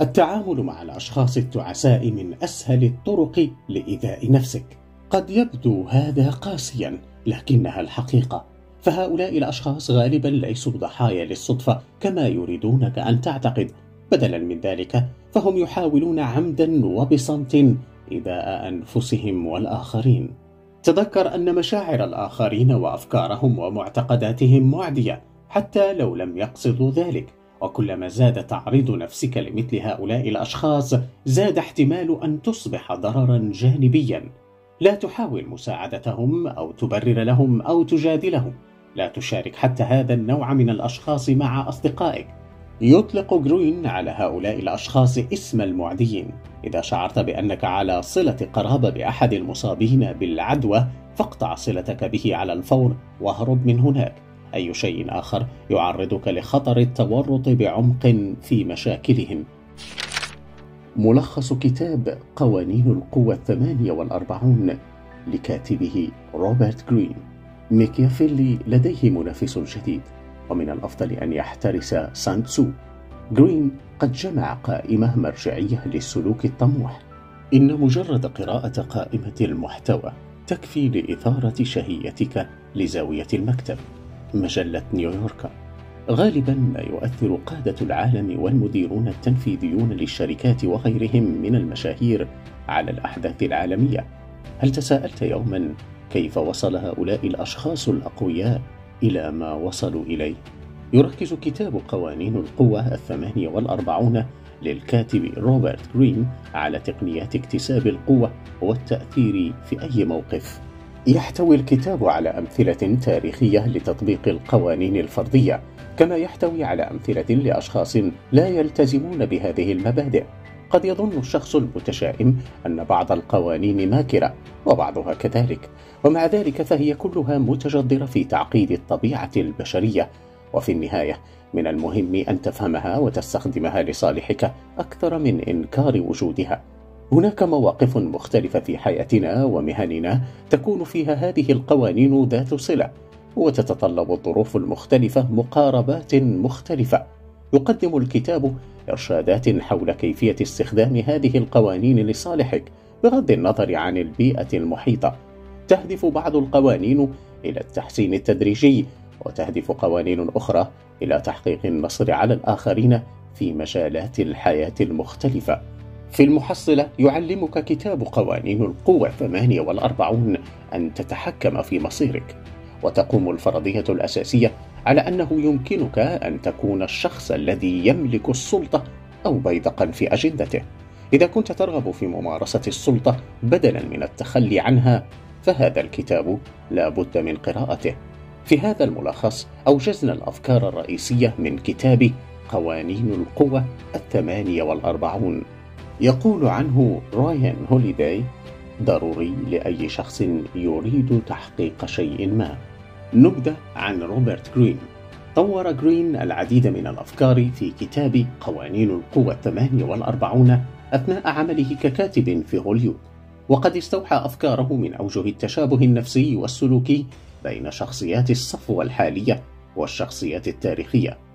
التعامل مع الأشخاص التعساء من أسهل الطرق لإيذاء نفسك. قد يبدو هذا قاسيا لكنها الحقيقة. فهؤلاء الأشخاص غالبا ليسوا ضحايا للصدفة كما يريدونك أن تعتقد. بدلا من ذلك فهم يحاولون عمدا وبصمت إيذاء أنفسهم والآخرين. تذكر أن مشاعر الآخرين وأفكارهم ومعتقداتهم معدية حتى لو لم يقصدوا ذلك. وكلما زاد تعريض نفسك لمثل هؤلاء الأشخاص زاد احتمال أن تصبح ضررا جانبيا. لا تحاول مساعدتهم أو تبرر لهم أو تجادلهم. لا تشارك حتى هذا النوع من الأشخاص مع أصدقائك. يطلق جروين على هؤلاء الأشخاص اسم المعديين. إذا شعرت بأنك على صلة قرابة بأحد المصابين بالعدوى فاقطع صلتك به على الفور واهرب من هناك. أي شيء آخر يعرضك لخطر التورط بعمق في مشاكلهم. ملخص كتاب قوانين القوة الثمانية والأربعون لكاتبه روبرت جرين. ميكيافيلي لديه منافس جديد ومن الأفضل أن يحترس سان تزو جرين قد جمع قائمة مرجعية للسلوك الطموح. إن مجرد قراءة قائمة المحتوى تكفي لإثارة شهيتك لزاوية المكتب. مجلة نيويورك. غالبا ما يؤثر قادة العالم والمديرون التنفيذيون للشركات وغيرهم من المشاهير على الأحداث العالمية. هل تساءلت يوما كيف وصل هؤلاء الأشخاص الأقوياء إلى ما وصلوا إليه؟ يركز كتاب قوانين القوة الثمانية والأربعون للكاتب روبرت جرين على تقنيات اكتساب القوة والتأثير في أي موقف. يحتوي الكتاب على أمثلة تاريخية لتطبيق القوانين الفردية كما يحتوي على أمثلة لأشخاص لا يلتزمون بهذه المبادئ. قد يظن الشخص المتشائم أن بعض القوانين ماكرة وبعضها كذلك. ومع ذلك فهي كلها متجذرة في تعقيد الطبيعة البشرية. وفي النهاية من المهم أن تفهمها وتستخدمها لصالحك أكثر من إنكار وجودها. هناك مواقف مختلفة في حياتنا ومهننا تكون فيها هذه القوانين ذات صلة وتتطلب الظروف المختلفة مقاربات مختلفة. يقدم الكتاب إرشادات حول كيفية استخدام هذه القوانين لصالحك بغض النظر عن البيئة المحيطة. تهدف بعض القوانين إلى التحسين التدريجي وتهدف قوانين أخرى إلى تحقيق النصر على الآخرين في مجالات الحياة المختلفة. في المحصلة يعلمك كتاب قوانين القوة 48 أن تتحكم في مصيرك وتقوم الفرضية الأساسية على أنه يمكنك أن تكون الشخص الذي يملك السلطة أو بيدقا في أجندته. إذا كنت ترغب في ممارسة السلطة بدلا من التخلي عنها فهذا الكتاب لا بد من قراءته. في هذا الملخص أوجزنا الأفكار الرئيسية من كتاب قوانين القوة الثمانية والأربعون. يقول عنه رايان هوليداي ضروري لأي شخص يريد تحقيق شيء ما. نبذة عن روبرت جرين. طور جرين العديد من الأفكار في كتاب قوانين القوة الثمانية والأربعون أثناء عمله ككاتب في هوليود. وقد استوحى أفكاره من أوجه التشابه النفسي والسلوكي بين شخصيات الصفوة الحالية والشخصيات التاريخية.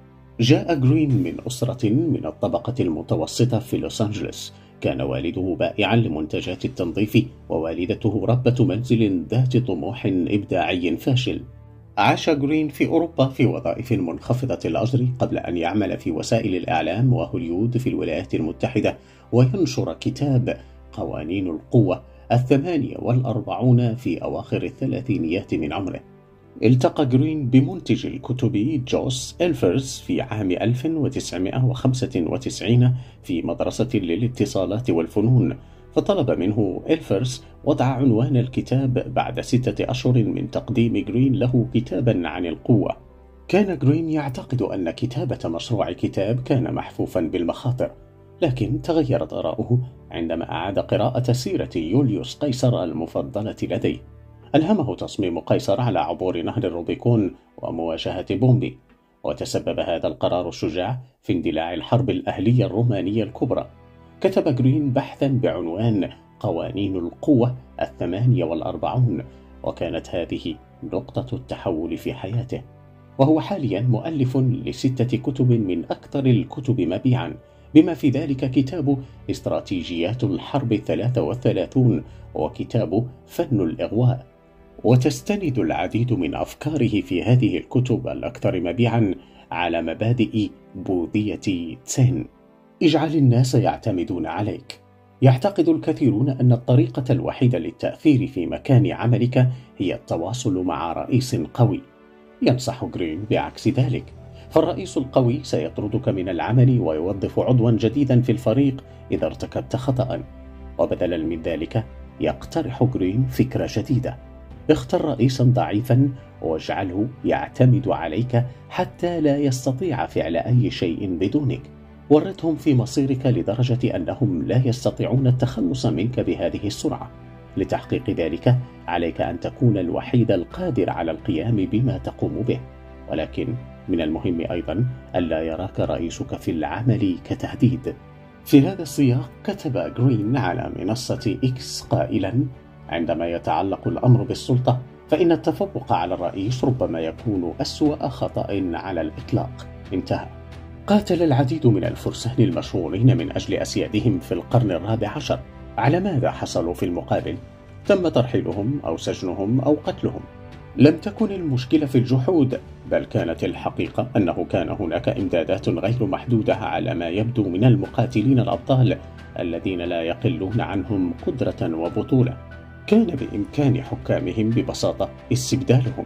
جاء جرين من أسرة من الطبقة المتوسطة في لوس أنجلوس. كان والده بائعا لمنتجات التنظيف ووالدته ربة منزل ذات طموح إبداعي فاشل. عاش جرين في أوروبا في وظائف منخفضة الأجر قبل أن يعمل في وسائل الإعلام وهوليود في الولايات المتحدة ونشر كتاب قوانين القوة الثمانية والأربعون في أواخر الثلاثينيات من عمره. التقى جرين بمنتج الكتب جوس إلفرز في عام 1995 في مدرسة للاتصالات والفنون. فطلب منه إلفرز وضع عنوان الكتاب بعد ستة أشهر من تقديم جرين له كتابا عن القوة. كان جرين يعتقد أن كتابة مشروع كتاب كان محفوفا بالمخاطر لكن تغيرت آراؤه عندما أعاد قراءة سيرة يوليوس قيصر المفضلة لديه. ألهمه تصميم قيصر على عبور نهر الروبيكون ومواجهة بومبي وتسبب هذا القرار الشجاع في اندلاع الحرب الأهلية الرومانية الكبرى. كتب جرين بحثا بعنوان قوانين القوة الثمانية والأربعون وكانت هذه نقطة التحول في حياته. وهو حاليا مؤلف لستة كتب من أكثر الكتب مبيعا بما في ذلك كتاب استراتيجيات الحرب الثلاثة والثلاثون وكتاب فن الإغواء. وتستند العديد من أفكاره في هذه الكتب الأكثر مبيعا على مبادئ بوذية تسين. اجعل الناس يعتمدون عليك. يعتقد الكثيرون أن الطريقة الوحيدة للتأثير في مكان عملك هي التواصل مع رئيس قوي. ينصح جرين بعكس ذلك. فالرئيس القوي سيطردك من العمل ويوظف عضوا جديدا في الفريق إذا ارتكبت خطأ وبدلا من ذلك يقترح جرين فكرة جديدة. اختر رئيسا ضعيفا واجعله يعتمد عليك حتى لا يستطيع فعل أي شيء بدونك. ورتهم في مصيرك لدرجة أنهم لا يستطيعون التخلص منك بهذه السرعة. لتحقيق ذلك عليك أن تكون الوحيد القادر على القيام بما تقوم به. ولكن من المهم أيضا ألا يراك رئيسك في العمل كتهديد. في هذا السياق كتب جرين على منصة إكس قائلا عندما يتعلق الأمر بالسلطة فإن التفوق على الرئيس ربما يكون أسوأ خطأ على الإطلاق. انتهى. قاتل العديد من الفرسان المشهورين من أجل أسيادهم في القرن الرابع عشر. على ماذا حصلوا في المقابل؟ تم ترحيلهم أو سجنهم أو قتلهم. لم تكن المشكلة في الجحود بل كانت الحقيقة أنه كان هناك إمدادات غير محدودة على ما يبدو من المقاتلين الأبطال الذين لا يقلون عنهم قدرة وبطولة. كان بإمكان حكامهم ببساطة استبدالهم.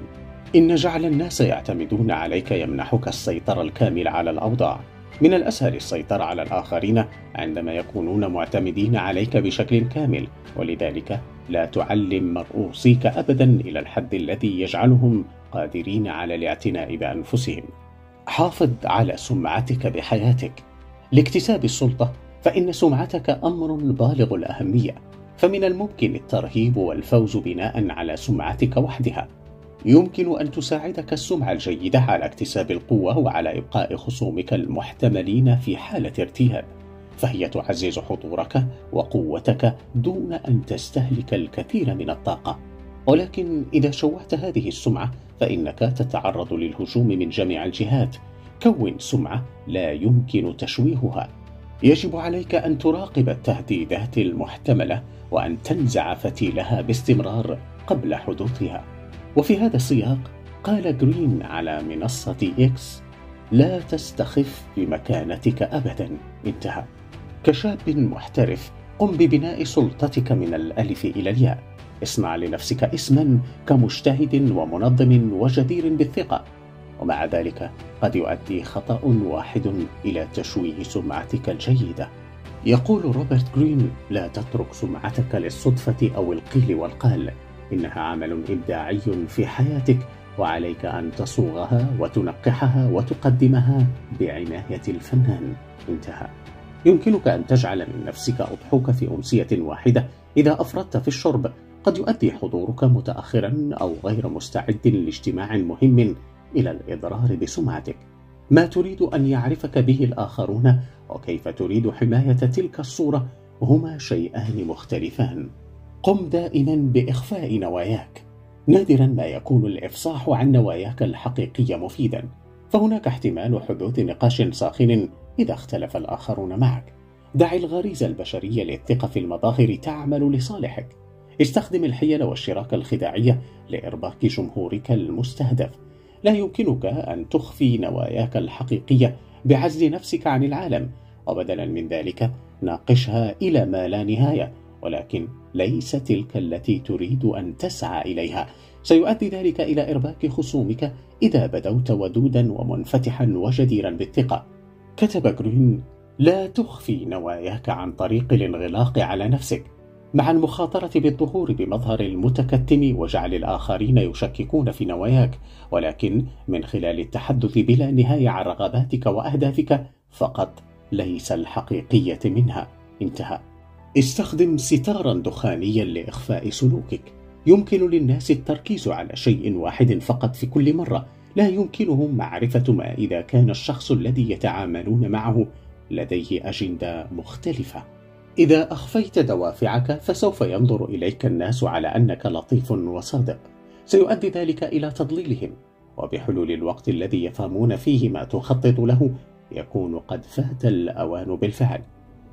إن جعل الناس يعتمدون عليك يمنحك السيطرة الكاملة على الأوضاع. من الأسهل السيطرة على الآخرين عندما يكونون معتمدين عليك بشكل كامل ولذلك لا تعلم مرؤوسيك أبدا إلى الحد الذي يجعلهم قادرين على الاعتناء بأنفسهم. حافظ على سمعتك بحياتك. لاكتساب السلطة فإن سمعتك أمر بالغ الأهمية. فمن الممكن الترهيب والفوز بناء على سمعتك وحدها. يمكن أن تساعدك السمعة الجيدة على اكتساب القوة وعلى إبقاء خصومك المحتملين في حالة ارتياب فهي تعزز حضورك وقوتك دون أن تستهلك الكثير من الطاقة. ولكن إذا شوهت هذه السمعة فإنك تتعرض للهجوم من جميع الجهات. كون سمعة لا يمكن تشويهها. يجب عليك أن تراقب التهديدات المحتملة وأن تنزع فتيلها باستمرار قبل حدوثها. وفي هذا السياق قال جرين على منصة إكس لا تستخف بمكانتك أبدا. انتهى. كشاب محترف قم ببناء سلطتك من الألف إلى الياء. اصنع لنفسك اسما كمجتهد ومنظم وجدير بالثقة. ومع ذلك قد يؤدي خطأ واحد إلى تشويه سمعتك الجيدة. يقول روبرت جرين لا تترك سمعتك للصدفة أو القيل والقال. إنها عمل إبداعي في حياتك وعليك أن تصوغها وتنقحها وتقدمها بعناية الفنان. انتهى. يمكنك أن تجعل من نفسك أضحوك في أمسية واحدة. إذا أفردت في الشرب قد يؤدي حضورك متأخرا أو غير مستعد لاجتماع مهم. إلى الإضرار بسمعتك. ما تريد أن يعرفك به الآخرون وكيف تريد حماية تلك الصورة؟ هما شيئان مختلفان. قم دائما بإخفاء نواياك. نادرا ما يكون الإفصاح عن نواياك الحقيقية مفيدا. فهناك احتمال حدوث نقاش ساخن إذا اختلف الآخرون معك. دع الغريزة البشرية للثقة في المظاهر تعمل لصالحك. استخدم الحيل والشراكة الخداعية لإرباك جمهورك المستهدف. لا يمكنك أن تخفي نواياك الحقيقية بعزل نفسك عن العالم وبدلا من ذلك ناقشها إلى ما لا نهاية ولكن ليس تلك التي تريد أن تسعى إليها. سيؤدي ذلك إلى إرباك خصومك إذا بدوت ودودا ومنفتحا وجديرا بالثقة. كتب جرين لا تخفي نواياك عن طريق الانغلاق على نفسك. مع المخاطرة بالظهور بمظهر المتكتم وجعل الآخرين يشككون في نواياك. ولكن من خلال التحدث بلا نهاية عن رغباتك وأهدافك فقط ليس الحقيقية منها. انتهى. استخدم ستارا دخانيا لإخفاء سلوكك. يمكن للناس التركيز على شيء واحد فقط في كل مرة. لا يمكنهم معرفة ما إذا كان الشخص الذي يتعاملون معه لديه أجندة مختلفة. إذا أخفيت دوافعك فسوف ينظر إليك الناس على أنك لطيف وصادق. سيؤدي ذلك إلى تضليلهم وبحلول الوقت الذي يفهمون فيه ما تخطط له يكون قد فات الأوان بالفعل.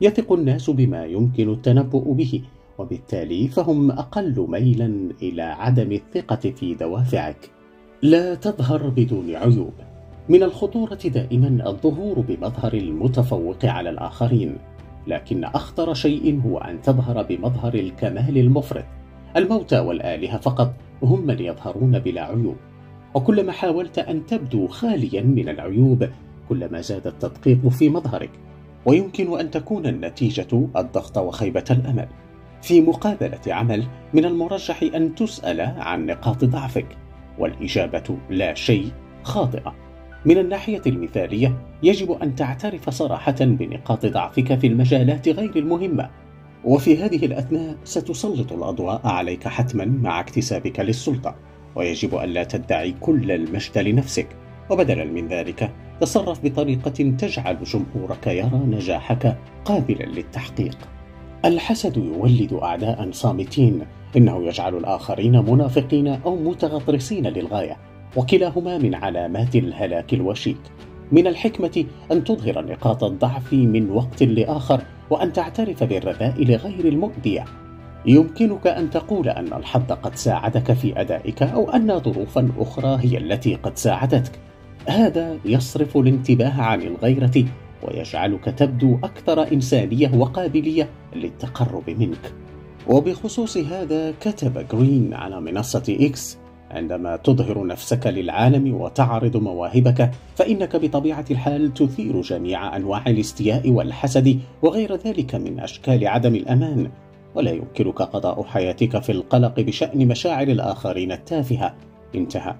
يثق الناس بما يمكن التنبؤ به وبالتالي فهم أقل ميلا إلى عدم الثقة في دوافعك. لا تظهر بدون عيوب. من الخطورة دائما الظهور بمظهر المتفوق على الآخرين. لكن أخطر شيء هو أن تظهر بمظهر الكمال المفرط. الموتى والآلهة فقط هم من يظهرون بلا عيوب. وكلما حاولت أن تبدو خاليا من العيوب كلما زاد التدقيق في مظهرك. ويمكن أن تكون النتيجة الضغط وخيبة الأمل. في مقابلة عمل من المرجح أن تسأل عن نقاط ضعفك. والإجابة لا شيء خاطئة. من الناحية المثالية يجب أن تعترف صراحة بنقاط ضعفك في المجالات غير المهمة. وفي هذه الأثناء ستسلط الأضواء عليك حتما مع اكتسابك للسلطة. ويجب أن لا تدعي كل المجد لنفسك. وبدلا من ذلك تصرف بطريقة تجعل جمهورك يرى نجاحك قابلا للتحقيق. الحسد يولد أعداء صامتين إنه يجعل الآخرين منافقين أو متغطرسين للغاية. وكلاهما من علامات الهلاك الوشيك. من الحكمة أن تظهر نقاط الضعف من وقت لآخر وأن تعترف بالرذائل غير المؤذية. يمكنك أن تقول أن الحظ قد ساعدك في أدائك أو أن ظروفا أخرى هي التي قد ساعدتك. هذا يصرف الانتباه عن الغيرة ويجعلك تبدو أكثر إنسانية وقابلية للتقرب منك. وبخصوص هذا كتب جرين على منصة إكس عندما تظهر نفسك للعالم وتعرض مواهبك فإنك بطبيعة الحال تثير جميع أنواع الاستياء والحسد وغير ذلك من أشكال عدم الأمان. ولا يمكنك قضاء حياتك في القلق بشأن مشاعر الآخرين التافهة. انتهى.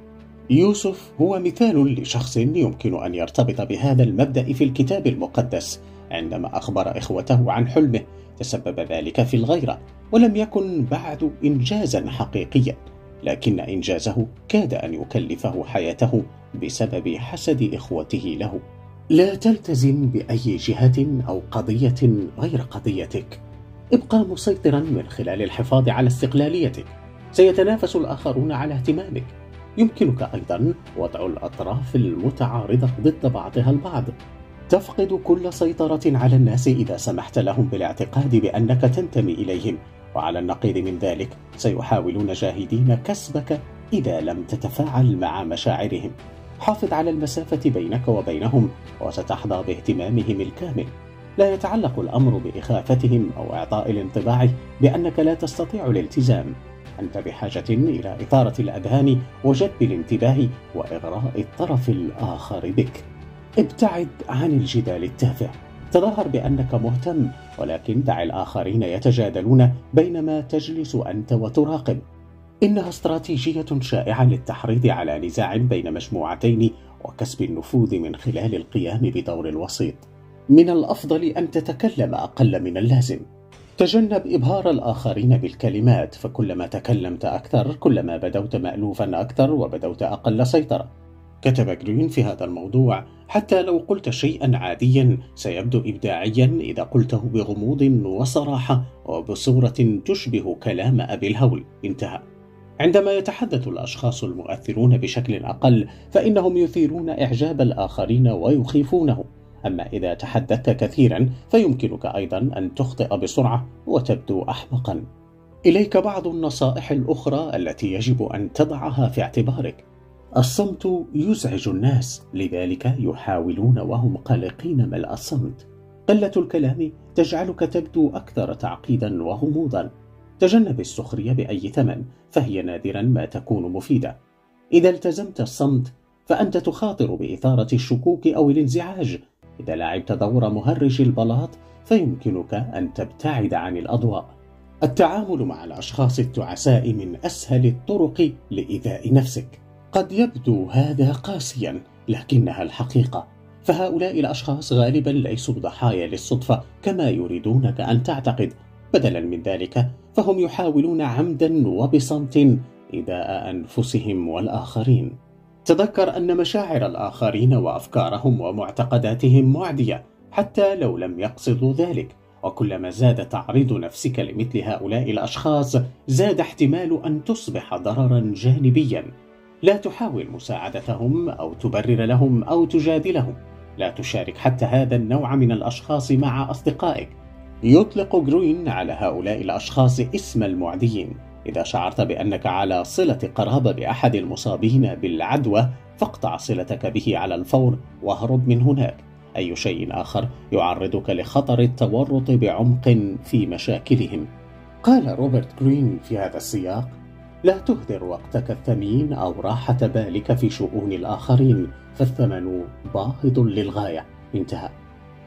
يوسف هو مثال لشخص يمكن أن يرتبط بهذا المبدأ في الكتاب المقدس. عندما أخبر إخوته عن حلمه تسبب ذلك في الغيرة ولم يكن بعد إنجازا حقيقيا. لكن إنجازه كاد أن يكلفه حياته بسبب حسد إخوته له. لا تلتزم بأي جهة أو قضية غير قضيتك. ابقى مسيطرا من خلال الحفاظ على استقلاليتك. سيتنافس الآخرون على اهتمامك. يمكنك أيضا وضع الأطراف المتعارضة ضد بعضها البعض. تفقد كل سيطرة على الناس إذا سمحت لهم بالاعتقاد بأنك تنتمي إليهم. وعلى النقيض من ذلك سيحاولون جاهدين كسبك إذا لم تتفاعل مع مشاعرهم. حافظ على المسافة بينك وبينهم وستحظى باهتمامهم الكامل. لا يتعلق الأمر بإخافتهم أو إعطاء الانطباع بأنك لا تستطيع الالتزام. أنت بحاجة إلى إثارة الأذهان وجذب الانتباه وإغراء الطرف الآخر بك. ابتعد عن الجدال التافه. تظاهر بأنك مهتم ولكن دع الآخرين يتجادلون بينما تجلس أنت وتراقب. إنها استراتيجية شائعة للتحريض على نزاع بين مجموعتين وكسب النفوذ من خلال القيام بدور الوسيط. من الأفضل أن تتكلم أقل من اللازم. تجنب إبهار الآخرين بالكلمات فكلما تكلمت أكثر كلما بدوت مألوفا أكثر وبدوت أقل سيطرة. كتب جرين في هذا الموضوع حتى لو قلت شيئا عاديا سيبدو إبداعيا إذا قلته بغموض وصراحة وبصورة تشبه كلام أبي الهول. انتهى. عندما يتحدث الأشخاص المؤثرون بشكل أقل فإنهم يثيرون إعجاب الآخرين ويخيفونه. أما إذا تحدثت كثيرا فيمكنك أيضا أن تخطئ بسرعة وتبدو أحمقا. إليك بعض النصائح الأخرى التي يجب أن تضعها في اعتبارك. الصمت يزعج الناس لذلك يحاولون وهم قلقين ملء الصمت. قلة الكلام تجعلك تبدو أكثر تعقيدا وغموضا. تجنب السخرية بأي ثمن فهي نادرا ما تكون مفيدة. إذا التزمت الصمت فأنت تخاطر بإثارة الشكوك أو الانزعاج. إذا لعبت دور مهرج البلاط فيمكنك أن تبتعد عن الأضواء. التعامل مع الأشخاص التعساء من أسهل الطرق لإيذاء نفسك. قد يبدو هذا قاسيا لكنها الحقيقة. فهؤلاء الأشخاص غالبا ليسوا ضحايا للصدفة كما يريدونك أن تعتقد. بدلا من ذلك فهم يحاولون عمدا وبصمت إيذاء أنفسهم والآخرين. تذكر أن مشاعر الآخرين وأفكارهم ومعتقداتهم معدية حتى لو لم يقصدوا ذلك. وكلما زاد تعريض نفسك لمثل هؤلاء الأشخاص زاد احتمال أن تصبح ضررا جانبيا. لا تحاول مساعدتهم أو تبرر لهم أو تجادلهم. لا تشارك حتى هذا النوع من الأشخاص مع أصدقائك. يطلق جروين على هؤلاء الأشخاص اسم المعديين. إذا شعرت بأنك على صلة قرابة بأحد المصابين بالعدوى فاقطع صلتك به على الفور واهرب من هناك. أي شيء آخر يعرضك لخطر التورط بعمق في مشاكلهم. قال روبرت جرين في هذا السياق لا تهدر وقتك الثمين أو راحة بالك في شؤون الآخرين فالثمن باهظ للغاية. انتهى.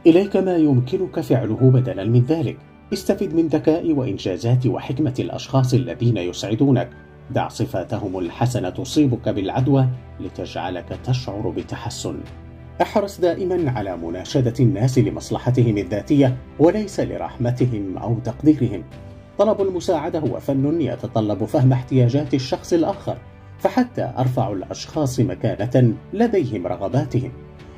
إليك ما يمكنك فعله بدلا من ذلك. استفد من ذكاء وإنجازات وحكمة الأشخاص الذين يسعدونك. دع صفاتهم الحسنة تصيبك بالعدوى لتجعلك تشعر بتحسن. أحرص دائما على مناشدة الناس لمصلحتهم الذاتية وليس لرحمتهم أو تقديرهم. طلب المساعدة هو فن يتطلب فهم احتياجات الشخص الآخر فحتى أرفع الأشخاص مكانة لديهم رغباتهم.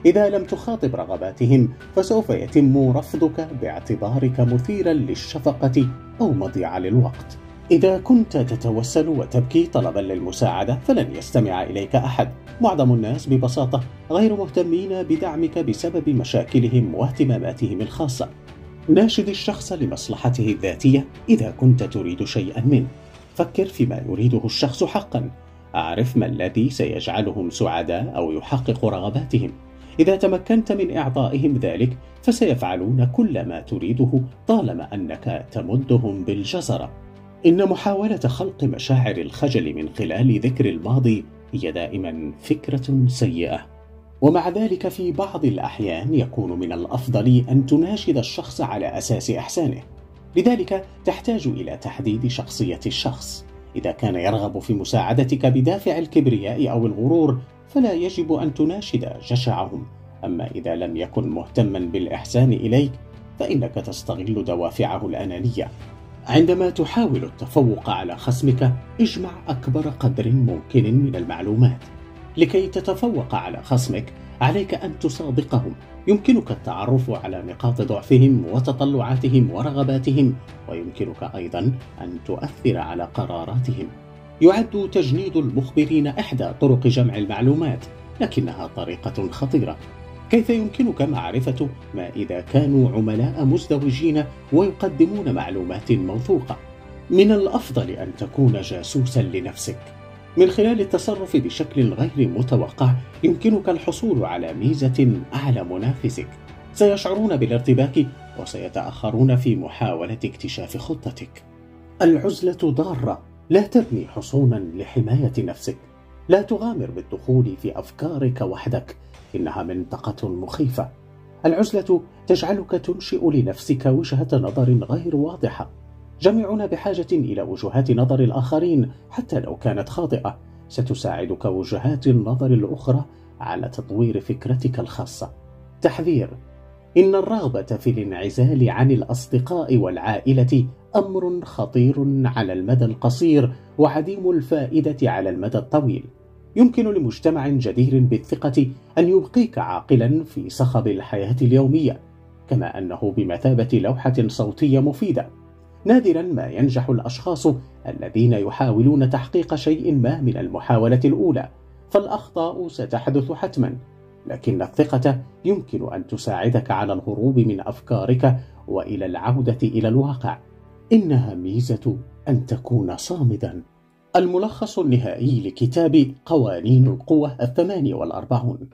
إذا لم تخاطب رغباتهم فسوف يتم رفضك باعتبارك مثيرا للشفقة أو مضيع للوقت. إذا كنت تتوسل وتبكي طلبا للمساعدة فلن يستمع إليك أحد. معظم الناس ببساطة غير مهتمين بدعمك بسبب مشاكلهم واهتماماتهم الخاصة. ناشد الشخص لمصلحته الذاتية إذا كنت تريد شيئا منه. فكر فيما يريده الشخص حقا. أعرف ما الذي سيجعلهم سعداء أو يحقق رغباتهم. إذا تمكنت من إعطائهم ذلك فسيفعلون كل ما تريده طالما أنك تمدهم بالجزرة. إن محاولة خلق مشاعر الخجل من خلال ذكر الماضي هي دائما فكرة سيئة. ومع ذلك في بعض الأحيان يكون من الأفضل أن تناشد الشخص على أساس إحسانه. لذلك تحتاج إلى تحديد شخصية الشخص. إذا كان يرغب في مساعدتك بدافع الكبرياء أو الغرور فلا يجب أن تناشد جشعهم. أما إذا لم يكن مهتما بالإحسان إليك فإنك تستغل دوافعه الأنانية. عندما تحاول التفوق على خصمك اجمع أكبر قدر ممكن من المعلومات. لكي تتفوق على خصمك عليك أن تصادقهم. يمكنك التعرف على نقاط ضعفهم وتطلعاتهم ورغباتهم ويمكنك أيضا أن تؤثر على قراراتهم. يعد تجنيد المخبرين إحدى طرق جمع المعلومات لكنها طريقة خطيرة. كيف يمكنك معرفة ما إذا كانوا عملاء مزدوجين ويقدمون معلومات موثوقة؟ من الأفضل أن تكون جاسوسا لنفسك. من خلال التصرف بشكل غير متوقع يمكنك الحصول على ميزة أعلى منافسك. سيشعرون بالارتباك وسيتأخرون في محاولة اكتشاف خطتك. العزلة ضارة لا تبني حصونا لحماية نفسك. لا تغامر بالدخول في أفكارك وحدك إنها منطقة مخيفة. العزلة تجعلك تنشئ لنفسك وجهة نظر غير واضحة. جميعنا بحاجة إلى وجهات نظر الآخرين حتى لو كانت خاطئة. ستساعدك وجهات النظر الأخرى على تطوير فكرتك الخاصة. تحذير إن الرغبة في الانعزال عن الأصدقاء والعائلة أمر خطير على المدى القصير وعديم الفائدة على المدى الطويل. يمكن لمجتمع جدير بالثقة أن يبقيك عاقلا في صخب الحياة اليومية كما أنه بمثابة لوحة صوتية مفيدة. نادرا ما ينجح الأشخاص الذين يحاولون تحقيق شيء ما من المحاولة الأولى فالأخطاء ستحدث حتما. لكن الثقة يمكن أن تساعدك على الهروب من أفكارك وإلى العودة إلى الواقع. إنها ميزة أن تكون صامدا. الملخص النهائي لكتاب قوانين القوة الثمانية والأربعون.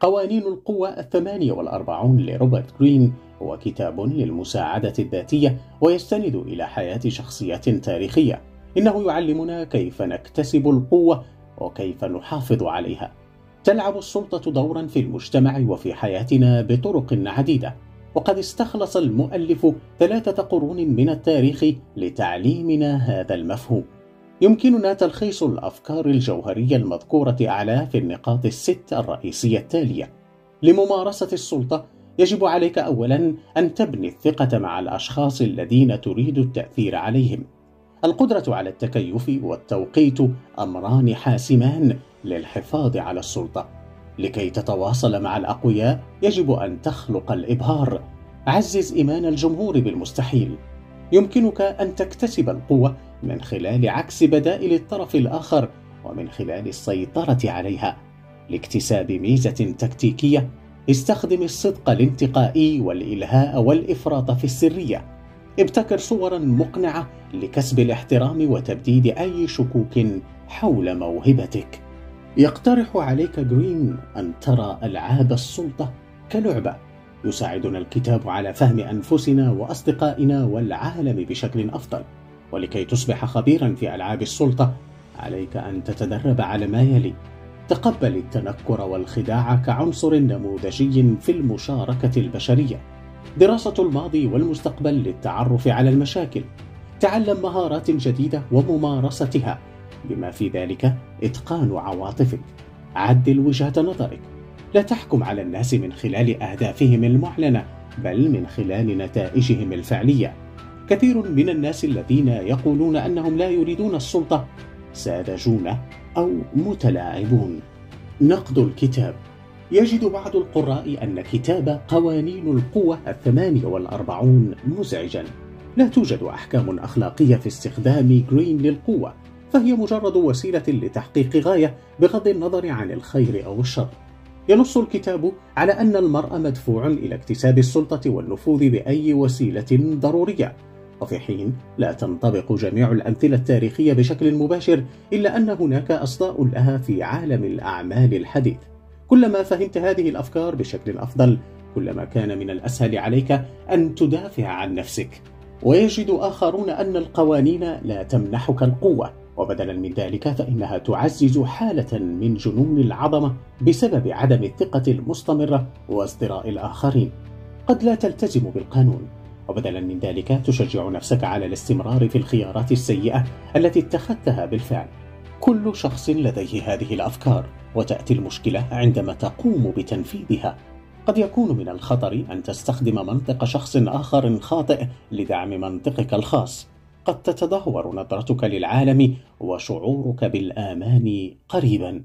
قوانين القوة الثمانية والأربعون لروبرت جرين هو كتاب للمساعدة الذاتية ويستند إلى حياة شخصيات تاريخية. إنه يعلمنا كيف نكتسب القوة وكيف نحافظ عليها. تلعب السلطة دورا في المجتمع وفي حياتنا بطرق عديدة. وقد استخلص المؤلف ثلاثة قرون من التاريخ لتعليمنا هذا المفهوم. يمكننا تلخيص الأفكار الجوهرية المذكورة أعلى في النقاط الست الرئيسية التالية. لممارسة السلطة يجب عليك أولا أن تبني الثقة مع الأشخاص الذين تريد التأثير عليهم. القدرة على التكيف والتوقيت أمران حاسمان للحفاظ على السلطة. لكي تتواصل مع الأقوياء يجب أن تخلق الإبهار. عزز إيمان الجمهور بالمستحيل. يمكنك أن تكتسب القوة من خلال عكس بدائل الطرف الآخر ومن خلال السيطرة عليها. لاكتساب ميزة تكتيكية استخدم الصدق الانتقائي والإلهاء والإفراط في السرية. ابتكر صورا مقنعة لكسب الاحترام وتبديد أي شكوك حول موهبتك. يقترح عليك جرين أن ترى ألعاب السلطة كلعبة. يساعدنا الكتاب على فهم أنفسنا وأصدقائنا والعالم بشكل أفضل. ولكي تصبح خبيرا في ألعاب السلطة عليك أن تتدرب على ما يلي. تقبل التنكر والخداع كعنصر نموذجي في المشاركة البشرية. دراسة الماضي والمستقبل للتعرف على المشاكل. تعلم مهارات جديدة وممارستها. بما في ذلك إتقان عواطفك. عدل وجهة نظرك. لا تحكم على الناس من خلال أهدافهم المعلنة بل من خلال نتائجهم الفعلية. كثير من الناس الذين يقولون أنهم لا يريدون السلطة ساذجون أو متلاعبون. نقد الكتاب. يجد بعض القراء أن كتاب قوانين القوة الثمانية والأربعون مزعجا. لا توجد أحكام أخلاقية في استخدام جرين للقوة فهي مجرد وسيلة لتحقيق غاية بغض النظر عن الخير أو الشر. ينص الكتاب على أن المرء مدفوع إلى اكتساب السلطة والنفوذ بأي وسيلة ضرورية. وفي حين لا تنطبق جميع الأمثلة التاريخية بشكل مباشر إلا أن هناك أصداء لها في عالم الأعمال الحديث. كلما فهمت هذه الأفكار بشكل أفضل كلما كان من الأسهل عليك أن تدافع عن نفسك. ويجد آخرون أن القوانين لا تمنحك القوة وبدلا من ذلك فإنها تعزز حالة من جنون العظمة بسبب عدم الثقة المستمرة وازدراء الآخرين. قد لا تلتزم بالقانون. وبدلا من ذلك تشجع نفسك على الاستمرار في الخيارات السيئة التي اتخذتها بالفعل. كل شخص لديه هذه الأفكار وتأتي المشكلة عندما تقوم بتنفيذها. قد يكون من الخطر أن تستخدم منطق شخص آخر خاطئ لدعم منطقك الخاص. قد تتدهور نظرتك للعالم وشعورك بالآمان قريبا.